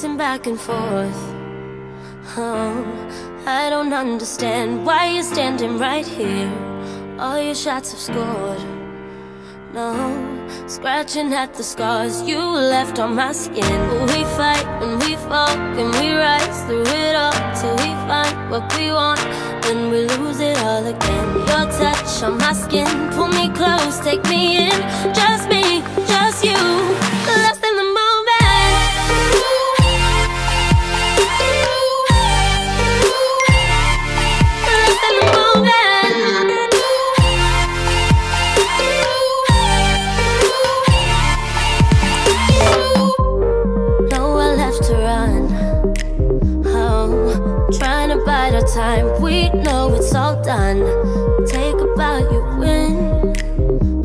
pacing back and forth. Oh, I don't understand why you're standing right here. All your shots have scored. No, scratching at the scars you left on my skin. We fight and we fall and we rise through it all till we find what we want. Then we lose it all again. Your touch on my skin, pull me close, take me in. Time. We know it's all done. Take a bow, you win.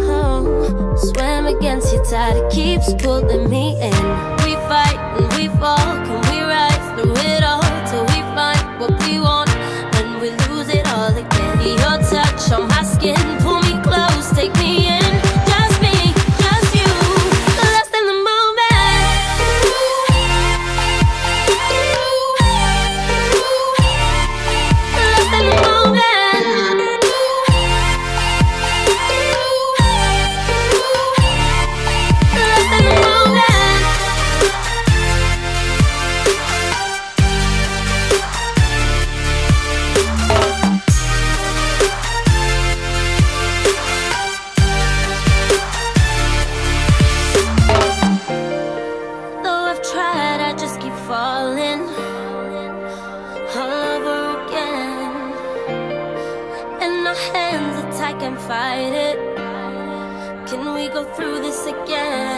Oh, swam against your tide. It keeps pulling me in. Can't fight it. Can we go through this again?